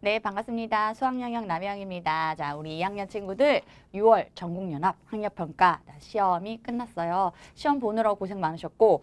네, 반갑습니다. 수학영역 남영입니다. 자, 우리 2학년 친구들 6월 전국연합 학력평가 시험이 끝났어요. 시험 보느라고 고생 많으셨고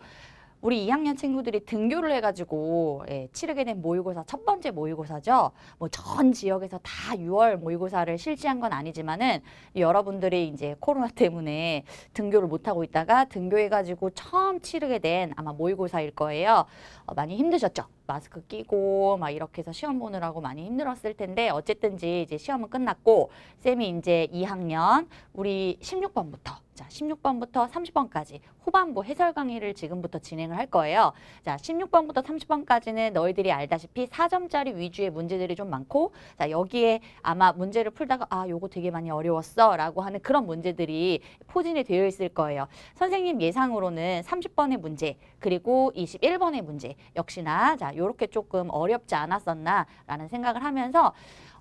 우리 2학년 친구들이 등교를 해가지고 예, 치르게 된 모의고사 첫 번째 모의고사죠. 뭐 전 지역에서 다 6월 모의고사를 실시한 건 아니지만은 여러분들이 이제 코로나 때문에 등교를 못 하고 있다가 등교해가지고 처음 치르게 된 아마 모의고사일 거예요. 어, 많이 힘드셨죠? 마스크 끼고 막 이렇게 해서 시험 보느라고 많이 힘들었을 텐데 어쨌든지 이제 시험은 끝났고 쌤이 이제 2학년 우리 16번부터 자 16번부터 30번까지 후반부 해설 강의를 지금부터 진행을 할 거예요. 자 16번부터 30번까지는 너희들이 알다시피 4점짜리 위주의 문제들이 좀 많고 자 여기에 아마 문제를 풀다가 아 요거 되게 많이 어려웠어 라고 하는 그런 문제들이 포진이 되어 있을 거예요. 선생님 예상으로는 30번의 문제 그리고 21번의 문제 역시나 자 요렇게 조금 어렵지 않았었나 라는 생각을 하면서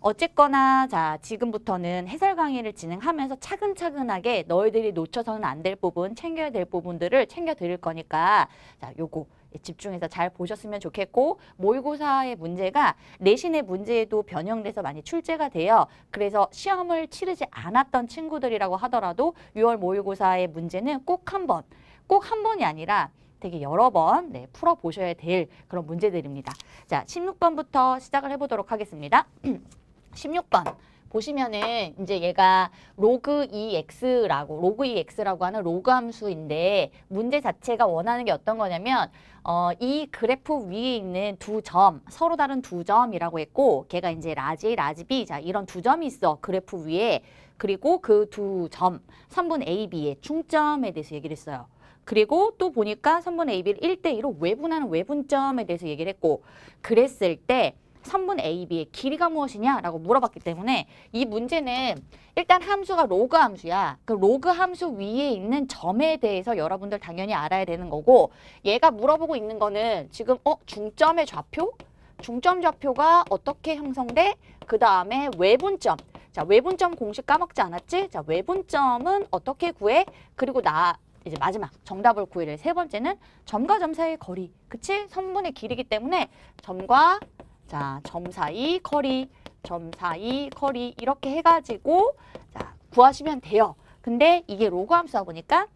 어쨌거나 자 지금부터는 해설 강의를 진행하면서 차근차근하게 너희들이 놓쳐서는 안 될 부분 챙겨야 될 부분들을 챙겨 드릴 거니까 자 요거 집중해서 잘 보셨으면 좋겠고 모의고사의 문제가 내신의 문제에도 변형돼서 많이 출제가 돼요. 그래서 시험을 치르지 않았던 친구들이라고 하더라도 6월 모의고사의 문제는 꼭 한 번, 꼭 한 번이 아니라 되게 여러 번 네, 풀어보셔야 될 그런 문제들입니다. 자, 16번부터 시작을 해보도록 하겠습니다. 16번. 보시면은 이제 얘가 로그 2x라고 로그 2x라고 하는 로그 함수인데 문제 자체가 원하는 게 어떤 거냐면 어, 이 그래프 위에 있는 두 점, 서로 다른 두 점이라고 했고 걔가 이제 large large B 자 이런 두 점이 있어 그래프 위에 그리고 그 두 점, 선분 A, B의 중점에 대해서 얘기를 했어요. 그리고 또 보니까 선분 AB를 1대2로 외분하는 외분점에 대해서 얘기를 했고 그랬을 때 선분 AB의 길이가 무엇이냐라고 물어봤기 때문에 이 문제는 일단 함수가 로그 함수야. 그 로그 함수 위에 있는 점에 대해서 여러분들 당연히 알아야 되는 거고 얘가 물어보고 있는 거는 지금 어 중점의 좌표? 중점 좌표가 어떻게 형성돼? 그 다음에 외분점. 자 외분점 공식 까먹지 않았지? 자 외분점은 어떻게 구해? 그리고 나 이제 마지막 정답을 구해를 세 번째는 점과 점 사이의 거리. 그치? 선분의 길이기 때문에 점과 자, 점 사이 거리, 점 사이 거리 이렇게 해가지고 자 구하시면 돼요. 근데 이게 로그 함수다 보니까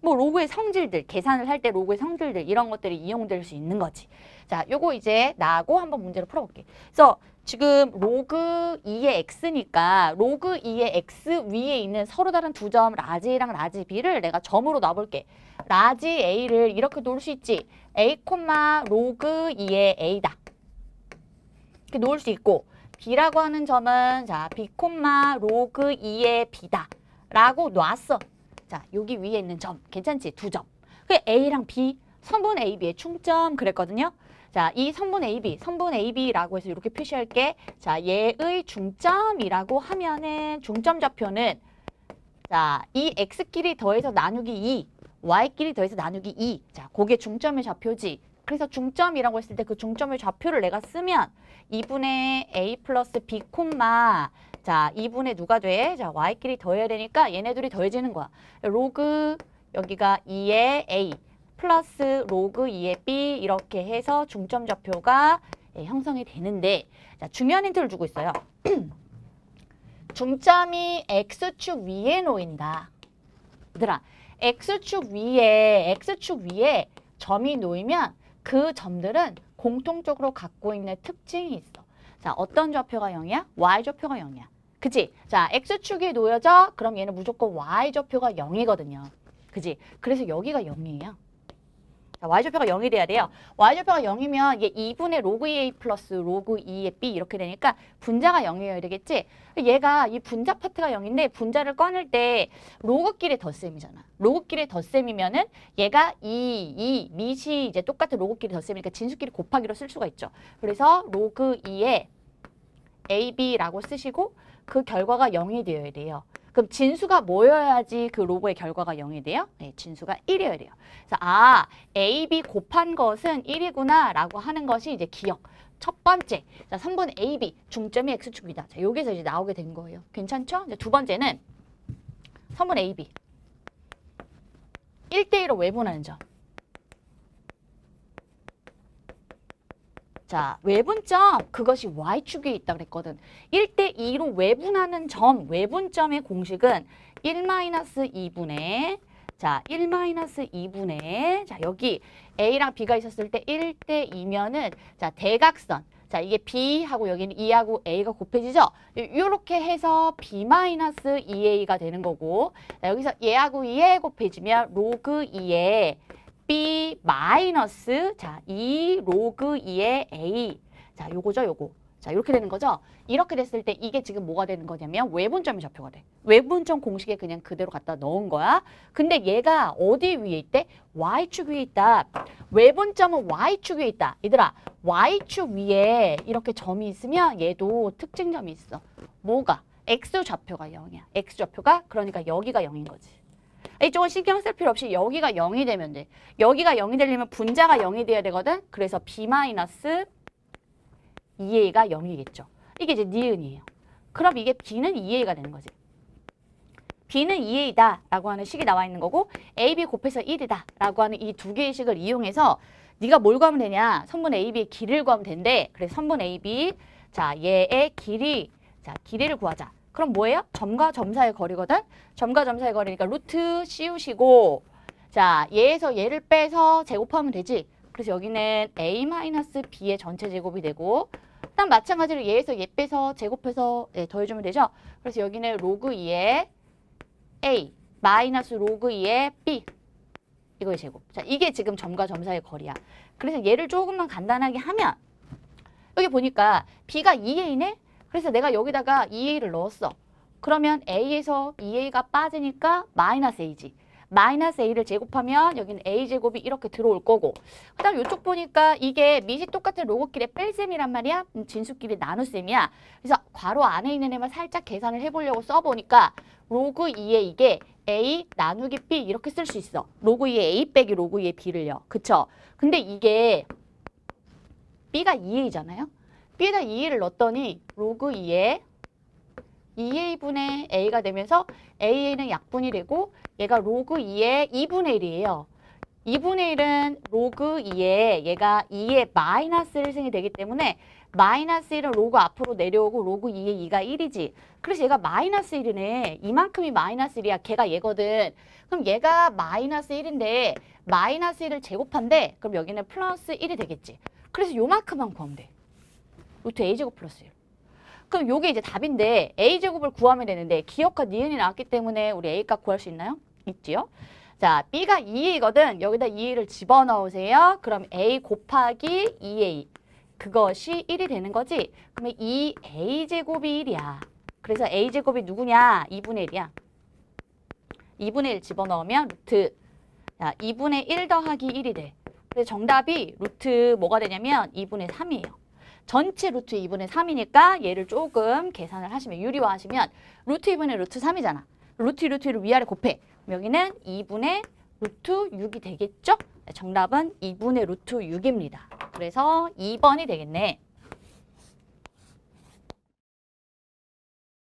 뭐 로그의 성질들, 계산을 할 때 로그의 성질들 이런 것들이 이용될 수 있는 거지. 자, 요거 이제 나하고 한번 문제를 풀어볼게. 그래서 지금 로그 2의 x니까 로그 2의 x 위에 있는 서로 다른 두 점 large A랑 large B를 내가 점으로 놔볼게. large A를 이렇게 놓을 수 있지. A, 로그 2의 A다. 이렇게 놓을 수 있고 B라고 하는 점은 자 B, 로그 2의 B다 라고 놨어. 자 여기 위에 있는 점 괜찮지? 두 점. 그 A랑 B 선분 AB의 충점 그랬거든요. 자, 이 선분 AB, 선분 AB라고 해서 이렇게 표시할게. 자, 얘의 중점이라고 하면은 중점 좌표는 자, 이 x끼리 더해서 나누기 2, y끼리 더해서 나누기 2. 자, 그게 중점의 좌표지. 그래서 중점이라고 했을 때 그 중점의 좌표를 내가 쓰면 2분의 a 플러스 b 콤마 자 2분의 누가 돼? 자 y끼리 더해야 되니까 얘네들이 더해지는 거야. 로그 여기가 2의 a 플러스 로그 2의 b 이렇게 해서 중점 좌표가 예, 형성이 되는데 자 중요한 힌트를 주고 있어요. 중점이 x축 위에 놓인다. 얘들아 x축 위에 x축 위에 점이 놓이면 그 점들은 공통적으로 갖고 있는 특징이 있어. 자, 어떤 좌표가 0이야? y좌표가 0이야. 그치? 자, x축이 놓여져? 그럼 얘는 무조건 y좌표가 0이거든요. 그치? 그래서 여기가 0이에요. 자, y좌표가 0이 돼야 돼요. y좌표가 0이면 얘 2분의 로그 2a 플러스 로그 2의 b 이렇게 되니까 분자가 0이어야 되겠지? 얘가 이 분자 파트가 0인데 분자를 꺼낼 때 로그끼리 덧셈이잖아. 로그끼리 덧셈이면은 얘가 2, 2, 밑이 이제 똑같은 로그끼리 덧셈이니까 진수끼리 곱하기로 쓸 수가 있죠. 그래서 로그 2에 ab라고 쓰시고 그 결과가 0이 되어야 돼요. 그럼 진수가 뭐여야지 그 로고의 결과가 0이 돼요? 네, 진수가 1이어야 돼요. 그래서 아, A, B 곱한 것은 1이구나 라고 하는 것이 이제 기억. 첫 번째, 자, 3번 A, B, 중점이 X축이다. 자, 여기서 이제 나오게 된 거예요. 괜찮죠? 이제 두 번째는 3번 A, B. 1대1로 외분하는 점. 자, 외분점 그것이 y축에 있다 그랬거든. 1대 2로 외분하는 점, 외분점의 공식은 1-2분의 자, 1-2분의 자, 여기 A랑 B가 있었을 때 1대 2면은 자, 대각선. 자, 이게 B하고 여기는 2하고 A가 곱해지죠? 이렇게 해서 B-2A가 되는 거고 자, 여기서 얘하고 얘 곱해지면 로그 2에 B 마이너스 자, 2 로그 2의 A. 자, 요거죠, 요거. 자, 이렇게 되는 거죠. 이렇게 됐을 때 이게 지금 뭐가 되는 거냐면 외분점이 좌표가 돼. 외분점 공식에 그냥 그대로 갖다 넣은 거야. 근데 얘가 어디 위에 있대? Y축 위에 있다. 외분점은 Y축 위에 있다. 얘들아, Y축 위에 이렇게 점이 있으면 얘도 특징점이 있어. 뭐가? X 좌표가 0이야. X 좌표가 그러니까 여기가 0인 거지. 이쪽은 신경 쓸 필요 없이 여기가 0이 되면 돼. 여기가 0이 되려면 분자가 0이 돼야 되거든. 그래서 B 마이너스 2A가 0이겠죠. 이게 이제 니은이에요. 그럼 이게 B는 2A가 되는 거지. B는 2A다 라고 하는 식이 나와 있는 거고 AB 곱해서 1이다 라고 하는 이 두 개의 식을 이용해서 네가 뭘 구하면 되냐 선분 AB의 길이를 구하면 된대 그래서 선분 AB 자 얘의 길이 자 길이를 구하자 그럼 뭐예요? 점과 점 사이의 거리거든 점과 점 사이의 거리니까 루트 씌우시고 자 얘에서 얘를 빼서 제곱하면 되지 그래서 여기는 A-B의 전체 제곱이 되고 일단 마찬가지로 얘에서 얘 빼서 제곱해서 예, 더해주면 되죠. 그래서 여기는 로그 2의 A 마이너스 로그 2의 B 이거의 제곱. 자 이게 지금 점과 점 사이의 거리야. 그래서 얘를 조금만 간단하게 하면 여기 보니까 B가 2A네? 그래서 내가 여기다가 2A를 넣었어. 그러면 A에서 2A가 빠지니까 마이너스 A지. 마이너스 A를 제곱하면 여기는 A제곱이 이렇게 들어올 거고. 그 다음 이쪽 보니까 이게 밑이 똑같은 로그끼리 뺄셈이란 말이야? 음, 진수끼리 나눗셈이야. 그래서 괄호 안에 있는 애만 살짝 계산을 해보려고 써보니까 로그 2에 이게 A 나누기 B 이렇게 쓸 수 있어. 로그 2에 A 빼기 로그 2에 B를요. 그쵸? 근데 이게 B가 2A잖아요 B에다 2A를 넣었더니 로그 2에 2A분의 A가 되면서 AA는 약분이 되고 얘가 로그 2의 2분의 1이에요. 2분의 1은 로그 2에 얘가 2의 마이너스 1승이 되기 때문에 마이너스 1은 로그 앞으로 내려오고 로그 2의 2가 1이지. 그래서 얘가 마이너스 1이네. 이만큼이 마이너스 1이야. 걔가 얘거든. 그럼 얘가 마이너스 1인데 마이너스 1을 제곱한데 그럼 여기는 플러스 1이 되겠지. 그래서 요만큼만 구하면 돼. 루트 a제곱 플러스 1. 그럼 요게 이제 답인데 a제곱을 구하면 되는데 기억과 니은이 나왔기 때문에 우리 a값 구할 수 있나요? 있지요. 자, b가 2a거든. 여기다 2a를 집어넣으세요. 그럼 a 곱하기 2a. 그것이 1이 되는 거지. 그러면 2a제곱이 1이야. 그래서 a제곱이 누구냐? 2분의 1이야. 2분의 1 집어넣으면 루트 자, 2분의 1 더하기 1이 돼. 그래서 정답이 루트 뭐가 되냐면 2분의 3이에요. 전체 루트 2분의 3이니까 얘를 조금 계산을 하시면 유리화하시면 루트 2분의 루트 3이잖아. 루트 루트를 위아래 곱해. 여기는 2분의 루트 6이 되겠죠? 정답은 2분의 루트 6입니다. 그래서 2번이 되겠네.